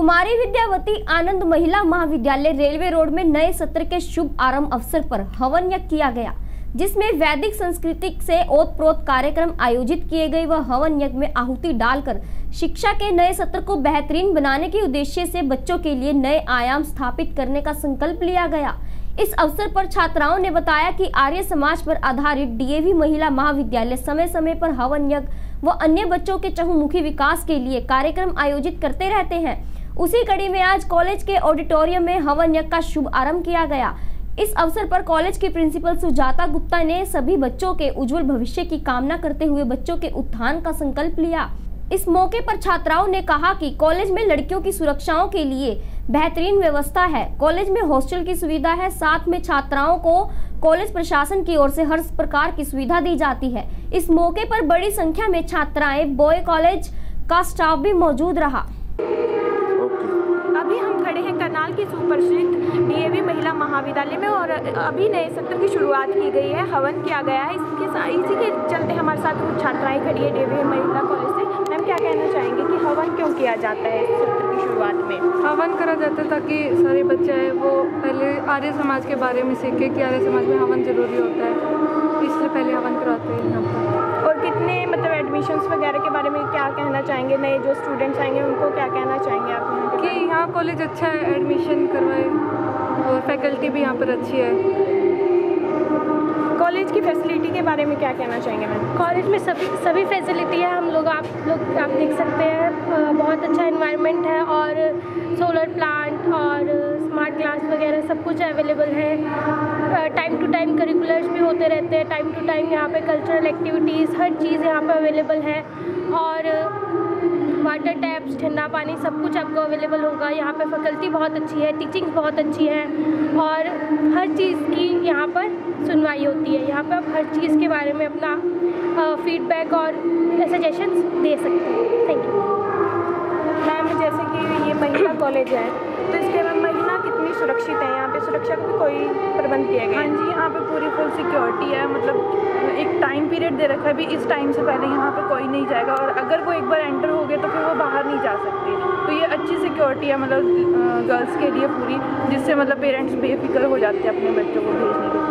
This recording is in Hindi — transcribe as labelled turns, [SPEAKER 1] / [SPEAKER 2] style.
[SPEAKER 1] कुमारी विद्यावती आनंद महिला महाविद्यालय रेलवे रोड में नए सत्र के शुभ आरंभ अवसर पर हवन यज्ञ किया गया, जिसमें वैदिक संस्कृति से ओतप्रोत कार्यक्रम आयोजित किए गए व हवन यज्ञ में आहुति डालकर शिक्षा के नए सत्र को बेहतरीन बनाने के उद्देश्य से बच्चों के लिए नए आयाम स्थापित करने का संकल्प लिया गया। इस अवसर पर छात्राओं ने बताया कि आर्य समाज पर आधारित डीएवी महिला महाविद्यालय समय समय पर हवन यज्ञ व अन्य बच्चों के चहुमुखी विकास के लिए कार्यक्रम आयोजित करते रहते हैं। उसी कड़ी में आज कॉलेज के ऑडिटोरियम में हवन यज्ञ का शुभ आरंभ किया गया। इस अवसर पर कॉलेज की प्रिंसिपल सुजाता गुप्ता ने सभी बच्चों के उज्जवल भविष्य की कामना करते हुए बच्चों के उत्थान का संकल्प लिया। इस मौके पर छात्राओं ने कहा कि कॉलेज में लड़कियों की सुरक्षाओं के लिए बेहतरीन व्यवस्था है। कॉलेज में हॉस्टल की सुविधा है, साथ में छात्राओं को कॉलेज प्रशासन की ओर से हर प्रकार की सुविधा दी जाती है। इस मौके पर बड़ी संख्या में छात्राएँ बॉय कॉलेज का स्टाफ भी मौजूद रहा।
[SPEAKER 2] करनाल की सुप्रसिद्ध डीएवी महिला महाविद्यालय में और अभी नए सत्र की शुरुआत की गई है हवन किया गया है। इसके इसी के चलते हमारे साथ कुछ छात्राएँ खड़ी है डीएवी महिला कॉलेज से। मैम क्या कहना चाहेंगे कि हवन क्यों किया जाता है इस सत्र की शुरुआत में?
[SPEAKER 3] हवन करा जाता है ताकि सारे बच्चे हैं वो पहले आर्य समाज के बारे में सीखे कि आर्य समाज में हवन ज़रूरी होता है। इसलिए पहले हवन करवाते हैं
[SPEAKER 2] कितने मतलब एडमिशन्स वगैरह के बारे में क्या कहना चाहेंगे? नए जो स्टूडेंट्स आएँगे उनको क्या कहना चाहेंगे आप? यहाँ के
[SPEAKER 3] यहाँ कॉलेज अच्छा है एडमिशन करवाए और फैकल्टी भी यहाँ पर अच्छी है।
[SPEAKER 2] कॉलेज की फैसिलिटी के बारे में क्या कहना चाहेंगे मैम?
[SPEAKER 4] कॉलेज में सभी सभी फैसिलिटी है हम लोग आप लोग आप देख सकते हैं। बहुत अच्छा इन्वायरमेंट है और सोलर प्लांट और स्मार्ट क्लास वगैरह सब कुछ अवेलेबल है। टाइम टू टाइम करिकुलर्स भी होते रहते हैं टाइम टू टाइम यहाँ पे कल्चरल एक्टिविटीज़ हर चीज़ यहाँ पे अवेलेबल है। और वाटर टैप्स ठंडा पानी सब कुछ आपको अवेलेबल होगा। यहाँ पर फैकल्टी बहुत अच्छी है टीचिंग बहुत अच्छी है और हर चीज़ की यहाँ पर सुनवाई होती है। यहाँ पर आप हर चीज़ के बारे में अपना फीडबैक और सजेशंस दे सकते हैं। थैंक यू
[SPEAKER 2] जैसे कि ये महिला कॉलेज है तो इसके में महिला कितनी सुरक्षित है? यहाँ पे सुरक्षा का भी कोई प्रबंध किया गया हाँ?
[SPEAKER 5] जी, यहाँ पे पूरी फुल सिक्योरिटी है मतलब एक टाइम पीरियड दे रखा है भी इस टाइम से पहले यहाँ पे कोई नहीं जाएगा और अगर वो एक बार एंटर हो गए तो फिर वो बाहर नहीं जा सकती। तो ये अच्छी सिक्योरिटी है मतलब गर्ल्स के लिए पूरी, जिससे मतलब पेरेंट्स बेफिक्र हो जाते हैं अपने बच्चों को भेजने के लिए।